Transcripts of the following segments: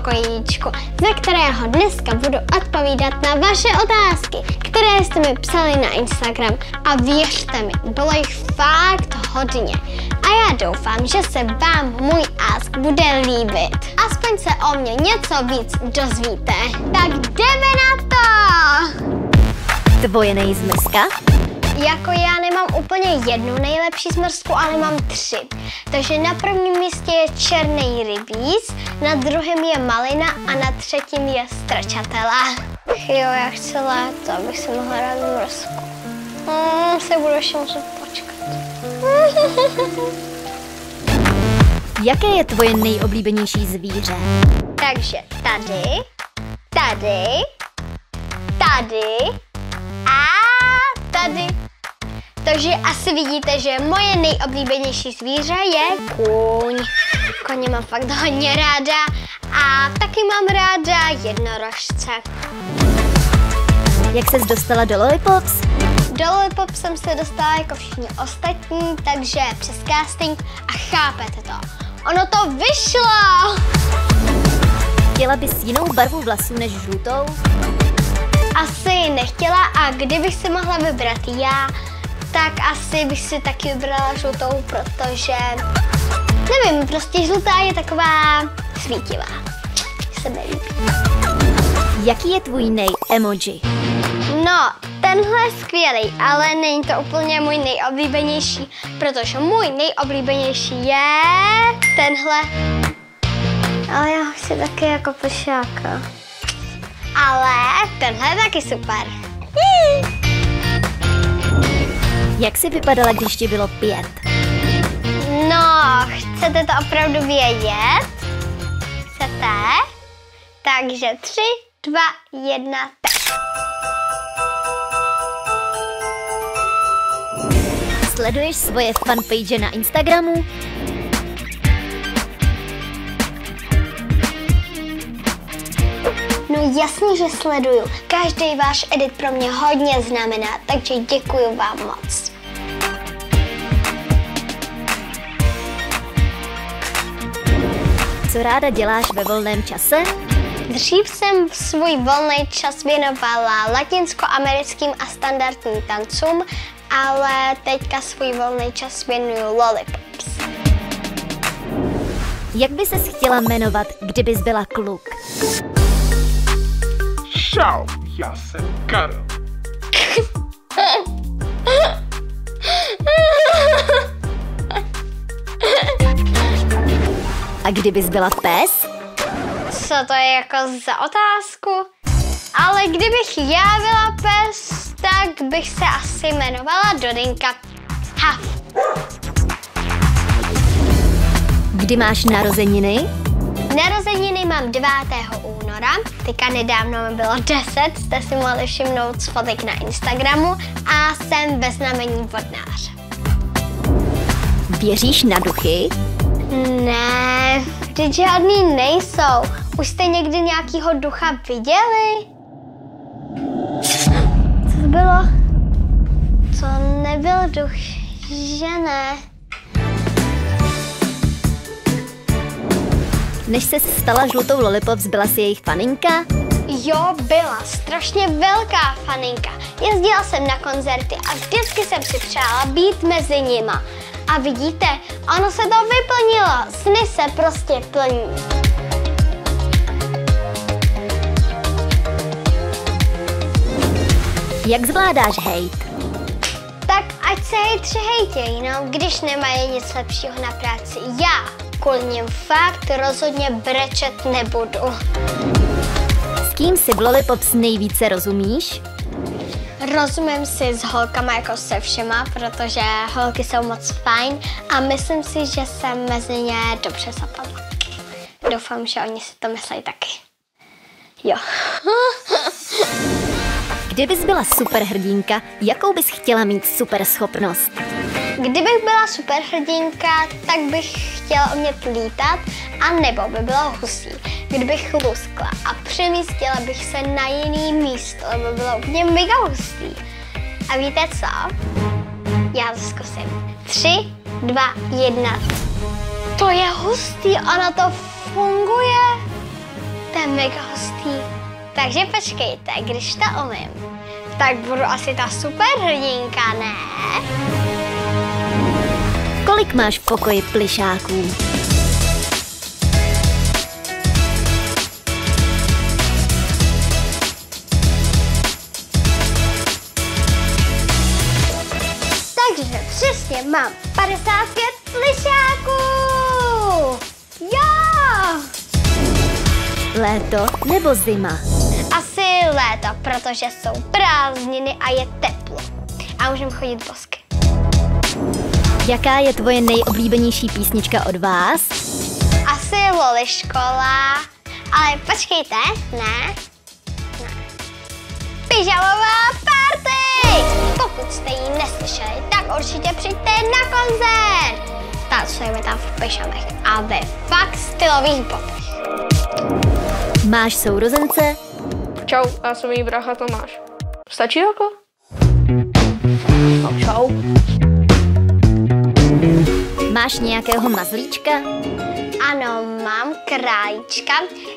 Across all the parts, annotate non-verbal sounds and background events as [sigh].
pokojíčku, ze kterého dneska budu odpovídat na vaše otázky, které jste mi psali na Instagram. A věřte mi, bylo jich fakt hodně. A já doufám, že se vám můj ask bude líbit. Aspoň se o mě něco víc dozvíte. Tak jdeme na to! Tvoje nejzmrzka? Jako já nemám úplně jednu nejlepší smrzku, ale mám tři. Takže na prvním místě je černý rybíz, na druhém je malina a na třetím je stračatela. Jo, já chci léto, abych si mohla rád zmrzku. Hmm, se budu ještě muset počkat. [laughs] Jaké je tvoje nejoblíbenější zvíře? Takže tady, tady, tady a tady. Takže asi vidíte, že moje nejoblíbenější zvíře je kůň. Koně mám fakt hodně ráda a taky mám ráda jednorožce. Jak ses dostala do Lollipops? Do Lollipop jsem se dostala jako všichni ostatní, takže přes casting a chápete to. Ono to vyšlo! Chtěla bys jinou barvu vlasů než žlutou? Asi nechtěla a kdybych si mohla vybrat já, tak asi bych si taky vybrala žlutou, protože nevím, prostě žlutá je taková svítivá. Se mi líbí. Jaký je tvůj nej-emoji? No, tenhle je skvělý, ale není to úplně můj nejoblíbenější, protože můj nejoblíbenější je tenhle. Ale já chci taky jako pešáka. Ale tenhle je taky super. Jak jsi vypadala, když ti bylo pět? No, chcete to opravdu vědět? Chcete? Takže tři, dva, jedna, tak. Sleduješ svoje fanpage na Instagramu? No jasně, že sleduju. Každý váš edit pro mě hodně znamená, takže děkuji vám moc. Co ráda děláš ve volném čase? Dřív jsem svůj volný čas věnovala latinskoamerickým a standardním tancům, ale teďka svůj volný čas věnuju lollipops. Jak by ses chtěla jmenovat, kdybys byla kluk? Čau, já jsem Karel. A kdybys byla pes? Co to je jako za otázku? Ale kdybych já byla pes, tak bych se asi jmenovala Dodinka. Ha. Kdy máš narozeniny? Narozeniny mám 9. února, teďka nedávno mi bylo 10, jste si mohli všimnout z fotek na Instagramu a jsem ve znamení vodnáře. Věříš na duchy? Ne, vždyť žádný nejsou. Už jste někdy nějakýho ducha viděli? Co to bylo? To nebyl duch, že ne? Než se stala žlutou lollipops, byla si jejich faninka? Jo, byla strašně velká faninka. Jezdila jsem na koncerty a vždycky jsem si přála být mezi nima. A vidíte, ono se to vyplnilo. Sny se prostě plní. Jak zvládáš hejt? Ať se hejtři hejtějí, no, když nemají nic lepšího na práci. Já kvůli nim fakt rozhodně brečet nebudu. S kým si v Lollipops nejvíce rozumíš? Rozumím si s holkama jako se všema, protože holky jsou moc fajn a myslím si, že jsem mezi ně dobře zapadla. Doufám, že oni si to myslí taky. Jo. [laughs] Kdybys byla superhrdinka, jakou bys chtěla mít super schopnost? Kdybych byla superhrdinka, tak bych chtěla umět lítat a nebo by bylo husí. Kdybych luskla a přemístila bych se na jiný místo, by bylo úplně mega hustý. A víte co? Já to zkusím. Tři, dva, jedna. To je hustý, ono to funguje. to je mega hustý. Takže počkejte, když to umím, tak budu asi ta super hrdinka, ne? Kolik máš v pokoji plišáků? Takže přesně mám 55 plišáků! Jo! Léto nebo zima? Léto, protože jsou prázdniny a je teplo. A můžeme chodit bosky. Jaká je tvoje nejoblíbenější písnička od vás? Asi Loli škola, ale počkejte, ne? Ne. Pyžamová party! Pokud jste ji neslyšeli, tak určitě přijďte na koncert. Tancujeme tam v pyžamech a ve fakt stylových botech. Máš sourozence? Čau, já jsem její brácha Tomáš. Stačí jako? No, čau. Máš nějakého mazlíčka? Ano, mám králíčka,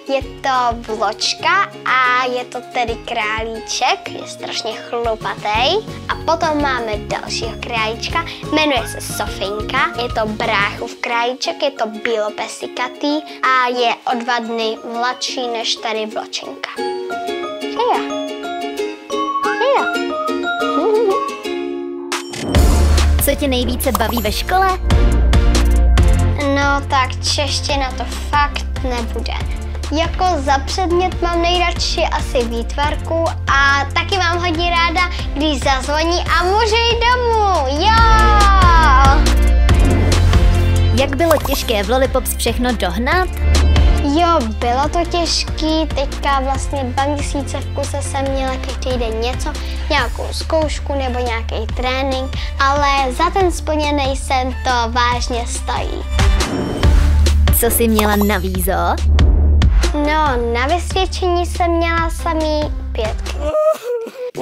je to vločka a je to tedy králíček, je strašně chlupatý. A potom máme dalšího králíčka, jmenuje se Sofinka, je to bráchův králíček, je to bílopesikatý a je o dva dny mladší než tady vločenka. Co tě nejvíce baví ve škole? No tak čeština to fakt nebude. Jako za předmět mám nejradši asi výtvarku a taky mám hodně ráda, když zazvoní a můžu jít domů. Jo! Jak bylo těžké v Lollipops všechno dohnat? Jo, bylo to těžký, teďka vlastně dva měsíce v kuse jsem měla každý den něco, nějakou zkoušku nebo nějaký trénink, ale za ten splněný sen to vážně stojí. Co jsi měla na vízo? No, na vysvědčení jsem měla samý pětky.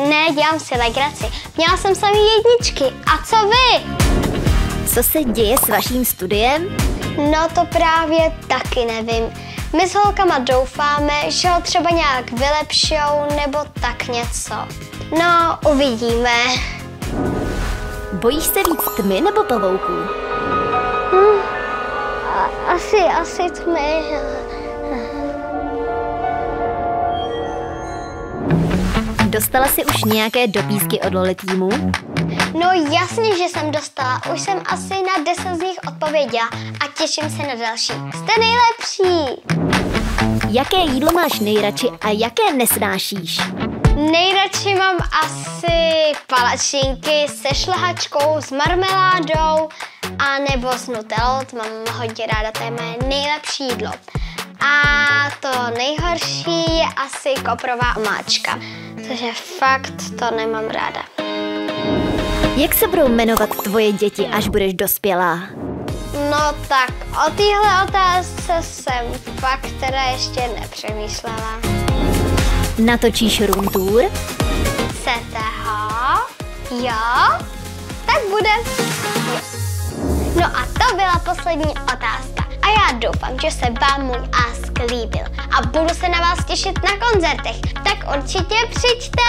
Ne, dělám si legraci. Měla jsem samý jedničky. A co vy? Co se děje s vaším studiem? No to právě taky nevím. My s holkama doufáme, že ho třeba nějak vylepšou nebo tak něco. No, uvidíme. Bojíš se víc tmy nebo pavouků? Asi, asi tmy. Dostala jsi už nějaké dopísky od Loli týmu? No jasně, že jsem dostala. Už jsem asi na 10 z nich odpověděla a těším se na další. Jste nejlepší! Jaké jídlo máš nejradši a jaké nesnášíš? Nejradši mám asi palačinky se šlehačkou, s marmeládou a nebo s nutellou, to mám hodně ráda, to je moje nejlepší jídlo. A to nejhorší je asi koprová omáčka, protože fakt to nemám ráda. Jak se budou jmenovat tvoje děti, až budeš dospělá? No tak o téhle otázce jsem fakt teda ještě nepřemýšlela. Natočíš room tour? Chcete ho? Jo? Tak bude. No a to byla poslední otázka. A já doufám, že se vám můj ask líbil a budu se na vás těšit na koncertech. Tak určitě přijďte!